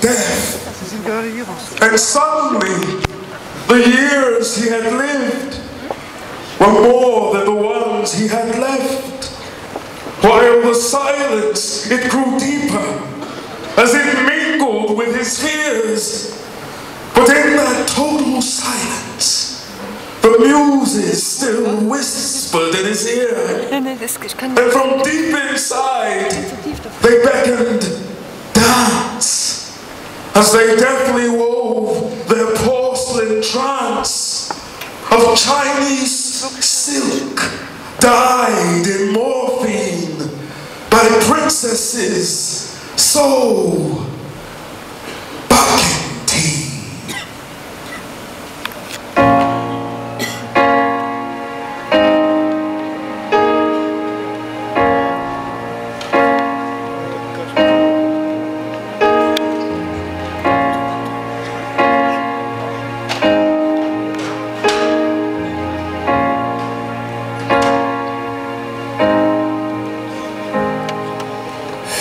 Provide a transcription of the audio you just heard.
death. And suddenly, the years he had lived were more than the ones he had left. While the silence, it grew deeper as it mingled with his fears. But in that total silence, the muses still whispered in his ear. And from deep inside, they beckoned dance as they deftly wove their porcelain trance of Chinese silk dyed in morphine by princesses so